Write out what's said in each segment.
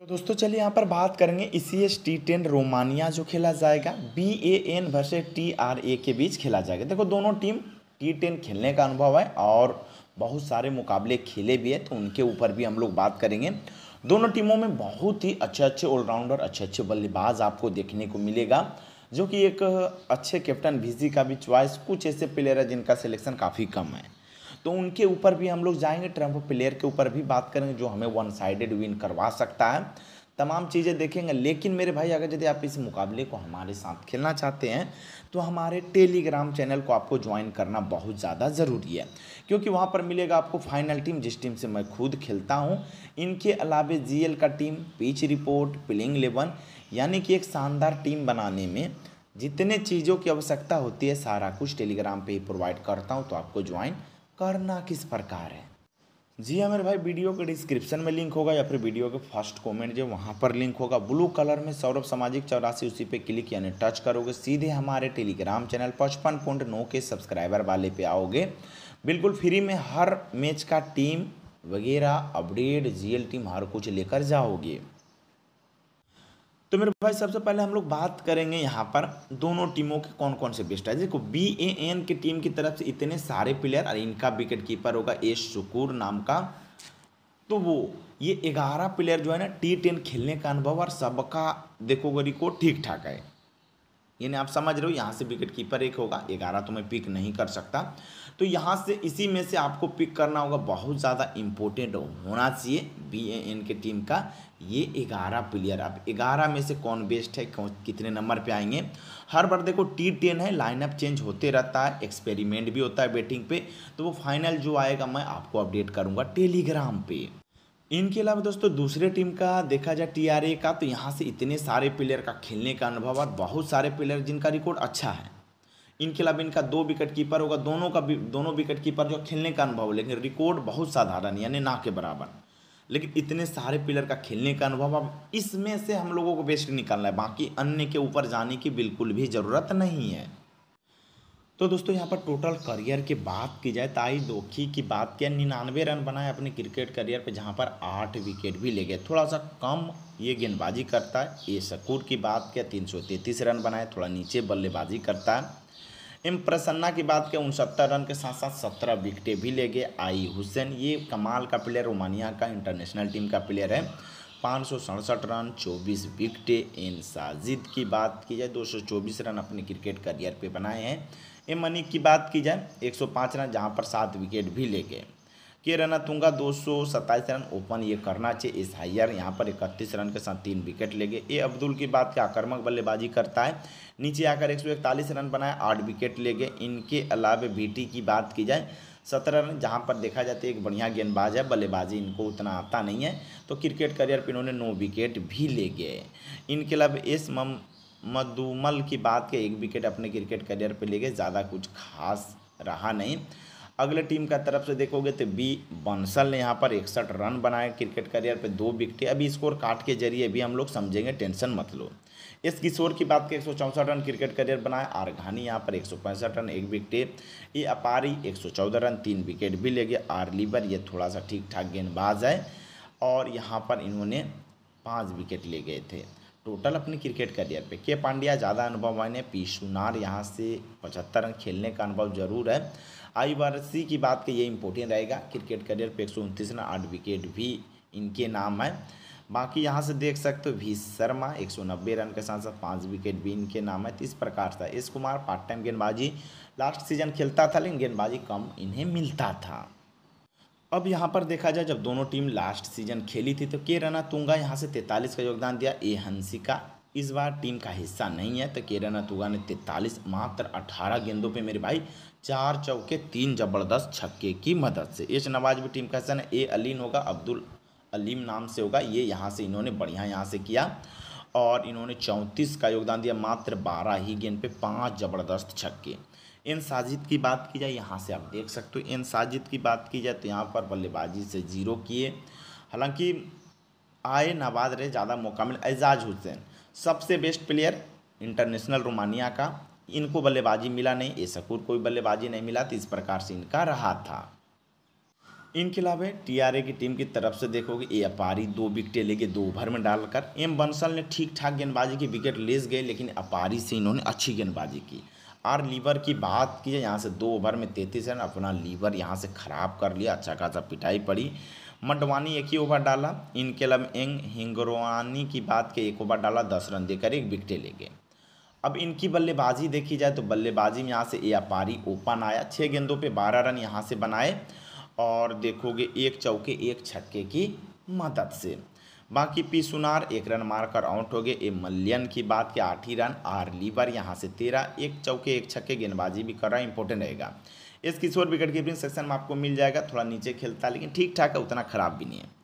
तो दोस्तों चलिए यहाँ पर बात करेंगे E C S T ten Romania जो खेला जाएगा। B A N versus T R A के बीच खेला जाएगा। देखो, दोनों टीम टी टेन खेलने का अनुभव है और बहुत सारे मुकाबले खेले भी है तो उनके ऊपर भी हम लोग बात करेंगे। दोनों टीमों में बहुत ही अच्छे अच्छे ऑलराउंडर अच्छे अच्छे बल्लेबाज आपको देखने को मिलेगा, जो कि एक अच्छे कैप्टन भिजी का भी चॉइस कुछ ऐसे प्लेयर है जिनका सिलेक्शन काफ़ी कम है। तो उनके ऊपर भी हम लोग जाएँगे, ट्रंप प्लेयर के ऊपर भी बात करेंगे, जो हमें वन साइडेड विन करवा सकता है। तमाम चीज़ें देखेंगे, लेकिन मेरे भाई, अगर यदि आप इस मुकाबले को हमारे साथ खेलना चाहते हैं तो हमारे टेलीग्राम चैनल को आपको ज्वाइन करना बहुत ज़्यादा ज़रूरी है। क्योंकि वहाँ पर मिलेगा आपको फाइनल टीम जिस टीम से मैं खुद खेलता हूँ। इनके अलावे जी का team pitch report playing eleven यानी कि एक शानदार टीम बनाने में जितने चीज़ों की आवश्यकता होती है, सारा कुछ टेलीग्राम पे ही प्रोवाइड करता हूँ तो आपको ज्वाइन करना किस प्रकार है? जी हाँ मेरे भाई, वीडियो के डिस्क्रिप्शन में लिंक होगा या फिर वीडियो के फ़र्स्ट कमेंट जो वहाँ पर लिंक होगा। ब्लू कलर में सौरभ सामाजिक चौरासी, उसी पे क्लिक यानी टच करोगे। सीधे हमारे टेलीग्राम चैनल पचपन पॉइंट नौ के सब्सक्राइबर वाले पे आओगे। बिल्कुल फ्री में हर मैच का टीम वगैरह, अपडेट, जीएल टीम, हर कुछ लेकर जाओगे। तो मेरे भाई, सबसे पहले हम लोग बात करेंगे यहाँ पर दोनों टीमों के कौन कौन से बेस्ट है। देखो बी ए एन की टीम की तरफ़ से इतने सारे प्लेयर और इनका विकेट कीपर होगा ए शुकुर नाम का। तो वो, ये ग्यारह प्लेयर जो है ना टी टेन खेलने का अनुभव और सबका देखोगे को ठीक ठाक है। यानी आप समझ रहे हो, यहाँ से विकेट कीपर एक होगा, ग्यारह तो मैं पिक नहीं कर सकता। तो यहाँ से इसी में से आपको पिक करना होगा। बहुत ज़्यादा इम्पोर्टेंट होना चाहिए बी एन के टीम का। ये ग्यारह प्लेयर अब ग्यारह में से कौन बेस्ट है, कौन, कितने नंबर पे आएँगे? हर बार देखो टी टेन है लाइनअप चेंज होते रहता है एक्सपेरिमेंट भी होता है बैटिंग पे। तो वो फाइनल जो आएगा, मैं आपको अपडेट करूँगा टेलीग्राम पे। इनके अलावा दोस्तों, दूसरे टीम का देखा जाए टीआरए का तो यहाँ से इतने सारे प्लेयर का खेलने का अनुभव और बहुत सारे प्लेयर जिनका रिकॉर्ड अच्छा है। इनके अलावा इनका दो विकेट कीपर होगा, दोनों का दोनों विकेट कीपर जो खेलने का अनुभव, लेकिन रिकॉर्ड बहुत साधारण, यानी ना के बराबर। लेकिन इतने सारे प्लेयर का खेलने का अनुभव, अब इसमें से हम लोगों को बेस्ट निकालना है, बाकी अन्य के ऊपर जाने की बिल्कुल भी ज़रूरत नहीं है। तो दोस्तों, यहाँ पर टोटल करियर की बात की जाए, ताई दोखी की बात किया निन्यानवे रन बनाए अपने क्रिकेट करियर पे, जहाँ पर आठ विकेट भी ले गए। थोड़ा सा कम, ये गेंदबाजी करता है, ये शकूर की बात किया तीन सौ तैंतीस रन बनाए, थोड़ा नीचे बल्लेबाजी करता है। एम प्रसन्ना की बात करें, उनसत्तर रन के साथ साथ सत्रह विकेटें भी ले गए। आई हुसैन, ये कमाल का प्लेयर रोमानिया का इंटरनेशनल टीम का प्लेयर है। पाँच सौ सड़सठ रन, चौबीस विकटें एन साजिद की बात की जाए, दो सौ चौबीस रन अपने क्रिकेट करियर पे बनाए हैं। एम मनिक की बात की जाए 105 रन, जहाँ पर सात विकेट भी ले गए। के रना तुंगा दो सौ सत्ताईस रन ओपन ये करना चाहिए। इस हाइयर यहाँ पर इकतीस रन के साथ तीन विकेट ले गए। ए अब्दुल की बात की आक्रामक बल्लेबाजी करता है। नीचे आकर एक सौ इकतालीस रन बनाए, आठ विकेट ले गए। इनके अलावे बीटी की बात की जाए, सत्रह रन जहाँ पर देखा जाता है, एक बढ़िया गेंदबाज है, बल्लेबाजी इनको उतना आता नहीं है। तो क्रिकेट करियर पर इन्होंने नौ विकेट भी ले गए। इनके अलावा एस मम की बात के, एक विकेट अपने क्रिकेट करियर पे ले गए, ज़्यादा कुछ खास रहा नहीं। अगले टीम का तरफ़ से देखोगे तो बी बंसल ने यहाँ पर इकसठ रन बनाए क्रिकेट करियर पे दो विकेट। अभी स्कोर काट के ज़रिए भी हम लोग समझेंगे, टेंशन मत लो। इस किशोर की बात करें, एक रन क्रिकेट करियर बनाए। आर घानी यहाँ पर एक सौ पैंसठ रन, एक विकेट। ये अपारी एक सौ चौदह रन, तीन विकेट भी ले गए। आर लीवर, ये थोड़ा सा ठीक ठाक गेंदबाज है और यहाँ पर इन्होंने पाँच विकेट ले गए थे। टोटल अपने क्रिकेट करियर पे। के पांड्या, ज़्यादा अनुभव माने पी सुनार यहाँ से पचहत्तर रन खेलने का अनुभव ज़रूर है। आई वारसी की बात के, ये इंपॉर्टेंट रहेगा। क्रिकेट करियर पे एक सौ उनतीस रन, आठ विकेट भी इनके नाम है। बाकी यहाँ से देख सकते हो, वी शर्मा एक सौ नब्बे रन के साथ साथ पाँच विकेट भी इनके नाम है। तो इस प्रकार से एस कुमार पार्ट टाइम गेंदबाजी लास्ट सीज़न खेलता था, लेकिन गेंदबाजी कम इन्हें मिलता था। अब यहाँ पर देखा जाए, जब दोनों टीम लास्ट सीज़न खेली थी तो के रना तुंगा यहाँ से तैंतालीस का योगदान दिया। ए हंसिका इस बार टीम का हिस्सा नहीं है तो के रना तुंगा ने तैंतालीस मात्र अठारह गेंदों पे मेरे भाई चार चौके, तीन ज़बरदस्त छक्के की मदद से। एच नवाज़ भी टीम का हिस्सा ए अलीन होगा, अब्दुल अलीम नाम से होगा। ये यहाँ से इन्होंने बढ़िया यहाँ से किया और इन्होंने चौंतीस का योगदान दिया, मात्र बारह ही गेंद पे, पाँच ज़बरदस्त छक्के। इन साजिद की बात की जाए, यहाँ से आप देख सकते हो, इन साजिद की बात की जाए तो यहाँ पर बल्लेबाजी से ज़ीरो किए। हालाँकि आए नाबाद रहे ज़्यादा मौका मिला, एजाज हुसैन, सबसे बेस्ट प्लेयर इंटरनेशनल रोमानिया का। इनको बल्लेबाजी मिला नहीं ए सकूर कोई बल्लेबाजी नहीं मिला तो इस प्रकार से इनका रहा था। इनके अलावा टीआरए की टीम की तरफ़ से देखोगे ए अपारी दो विकेटें लेके दो ओवर में डालकर, एम बंसल ने ठीक ठाक गेंदबाजी की, विकेट ले गए, लेकिन अपारी से इन्होंने अच्छी गेंदबाजी की। और लीवर की बात की जाए, यहाँ से दो ओवर में तैंतीस रन अपना लीवर यहाँ से ख़राब कर लिया अच्छा खासा पिटाई पड़ी। मंडवानी एक ही ओवर डाला, इनके अलावा एंग हिंगरवानी की बात के, एक ओवर डाला, दस रन देकर एक विकेटें ले गए। अब इनकी बल्लेबाजी देखी जाए तो बल्लेबाजी में यहाँ से ए अपारी ओपन आया छः गेंदों पे बारह रन यहाँ से बनाए, और देखोगे एक चौके, एक छक्के की मदद से। बाकी पी सुनार, एक रन मारकर आउट हो गए। ए मल्यन की बात के आठ ही रन, आर लीवर यहाँ से तेरह एक चौके, एक छक्के, गेंदबाजी भी कर रहा है इंपॉर्टेंट रहेगा। इस किशोर विकेट कीपिंग सेक्शन में आपको मिल जाएगा, थोड़ा नीचे खेलता है, लेकिन ठीक ठाक है, उतना खराब भी नहीं है।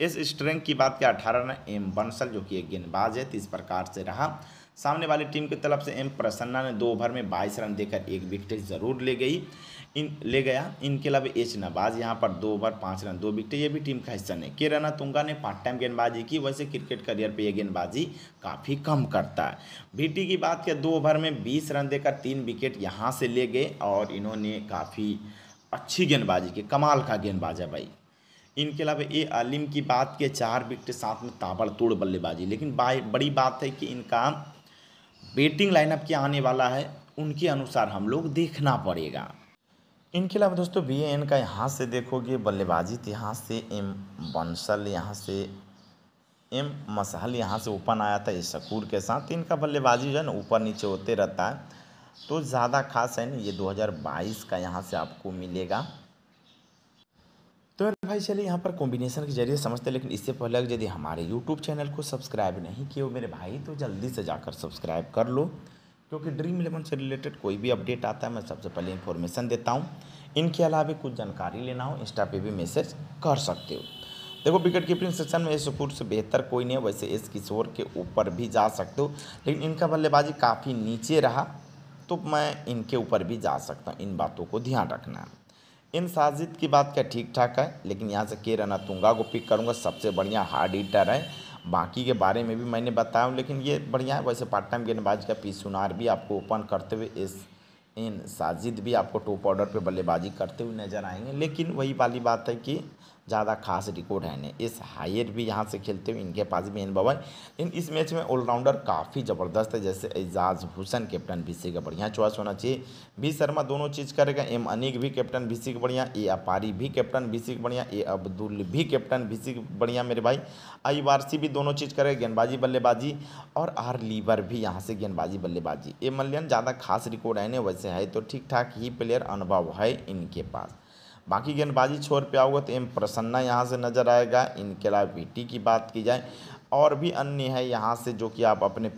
इस स्ट्रेंथ की बात के अठारह रन, एम बंसल, जो कि एक गेंदबाज है तो इस प्रकार से रहा। सामने वाली टीम की तरफ़ से एम प्रसन्ना ने दो ओवर में बाईस रन देकर एक विकेट ज़रूर ले गई। इन, ले गया। इनके अलावा एच नवाज़ यहाँ पर दो ओवर, पाँच रन, दो विकेट, ये भी टीम का हिस्सा नहीं। किराना तुंगा ने पार्ट टाइम गेंदबाजी की, वैसे क्रिकेट करियर पे ये गेंदबाजी काफ़ी कम करता है। बीटी की बात किया दो ओवर में बीस रन देकर तीन विकेट यहाँ से ले गए और इन्होंने काफ़ी अच्छी गेंदबाजी की, कमाल का गेंदबाज है भाई। इनके अलावा ए आलिम की बात के चार विकेट, साथ में ताबड़तोड़ बल्लेबाजी। लेकिन बड़ी बात है कि इनका बैटिंग लाइनअप क्या आने वाला है, उनके अनुसार हम लोग देखना पड़ेगा। इनके अलावा दोस्तों बी एन का यहाँ से देखोगे, बल्लेबाजी तो यहाँ से एम बंसल, यहाँ से एम मसहल यहाँ से ओपन आया था शकूर के साथ। इनका बल्लेबाजी जो है ना, ऊपर नीचे होते रहता है। तो ज़्यादा खास है ना ये 2022 का यहाँ से आपको मिलेगा। तो मेरे भाई चलिए यहाँ पर कॉम्बिनेशन के ज़रिए समझते हैं, लेकिन इससे पहले यदि हमारे यूट्यूब चैनल को सब्सक्राइब नहीं किए हो मेरे भाई तो जल्दी से जाकर सब्सक्राइब कर लो, क्योंकि ड्रीम इलेवन से रिलेटेड कोई भी अपडेट आता है, मैं सबसे पहले इन्फॉर्मेशन देता हूँ। इनके अलावा कुछ जानकारी लेना हो इंस्टा पे भी मैसेज कर सकते हो। देखो विकेट कीपिंग सेक्शन में इस सुपुर से बेहतर कोई नहीं है, वैसे इस किशोर के ऊपर भी जा सकते हो, लेकिन इनका बल्लेबाजी काफ़ी नीचे रहा तो मैं इनके ऊपर भी जा सकता हूँ, इन बातों को ध्यान रखना। इन साजिद की बात क्या ठीक ठाक है? लेकिन यहाँ से के रना तुंगा को पिक करूँगा, सबसे बढ़िया हार्ड हीटर है। बाकी के बारे में भी मैंने बताया हूँ, लेकिन ये बढ़िया है। वैसे पार्ट टाइम गेंदबाज का पी सुनार भी आपको ओपन करते हुए इस, इन साजिद भी आपको टॉप ऑर्डर पे बल्लेबाजी करते हुए नज़र आएँगे। लेकिन वही वाली बात है कि ज़्यादा खास रिकॉर्ड है नहीं। इस हायर भी यहाँ से खेलते हुए इनके पास भी इन बवन। इन इस मैच में ऑलराउंडर काफ़ी ज़बरदस्त है, जैसे एजाज हुसैन, कैप्टन बीसी का बढ़िया चॉइस होना चाहिए। बी शर्मा दोनों चीज़ करेगा, एम अनिक भी कैप्टन बीसी का बढ़िया, ए अपारी भी कैप्टन बीसी का बढ़िया, ए अब्दुल भी कैप्टन बीसी का बढ़िया मेरे भाई। आई वारसी भी दोनों चीज़ करेगा, गेंदबाजी, बल्लेबाजी और आर लीवर भी यहाँ से गेंदबाजी, बल्लेबाजी। ए मल्यन ज़्यादा खास रिकॉर्ड है नहीं, वैसे है तो ठीक ठाक ही प्लेयर, अनुभव है इनके पास। बाकी गेंदबाजी छोर पे आओगे तो एम प्रसन्ना यहाँ से नज़र आएगा। इनके अलावा वीटी की बात की जाए, और भी अन्य है यहाँ से जो कि आप अपने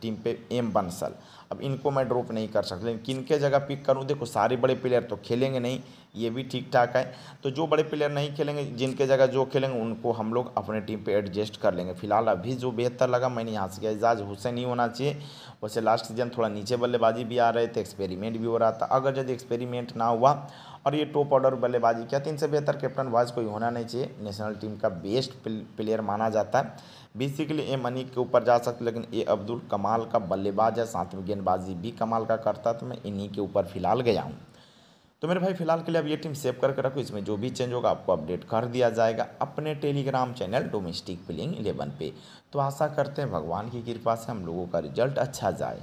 टीम पे एम बंसल। अब इनको मैं ड्रॉप नहीं कर सकता, लेकिन किन के जगह पिक करूँ? देखो, सारे बड़े प्लेयर तो खेलेंगे नहीं। ये भी ठीक ठाक है। तो जो बड़े प्लेयर नहीं खेलेंगे, जिनके जगह जो खेलेंगे, उनको हम लोग अपने टीम पे एडजस्ट कर लेंगे। फ़िलहाल अभी जो बेहतर लगा, मैंने यहाँ से एजाज हुसैन ही होना चाहिए। वैसे लास्ट सीज़न थोड़ा नीचे बल्लेबाजी भी आ रहे थे एक्सपेरिमेंट भी हो रहा था। अगर यदि एक्सपेरिमेंट ना हुआ, और ये टॉप ऑर्डर बल्लेबाजी किया तो इनसे बेहतर कैप्टन वाइज कोई होना नहीं चाहिए। नेशनल टीम का बेस्ट प्लेयर माना जाता है। बेसिकली ए मनी के ऊपर जा सकते, लेकिन ए अब्दुल कमाल का बल्लेबाज है। साथ में गेंदबाजी भी कमाल का करता तो मैं इन्हीं के ऊपर फ़िलहाल गया हूँ। तो मेरे भाई, फ़िलहाल के लिए अब ये टीम सेव करके रखो। इसमें जो भी चेंज होगा, आपको अपडेट कर दिया जाएगा अपने Telegram channel domestic playing eleven पे। तो आशा करते हैं भगवान की कृपा से हम लोगों का रिज़ल्ट अच्छा जाए।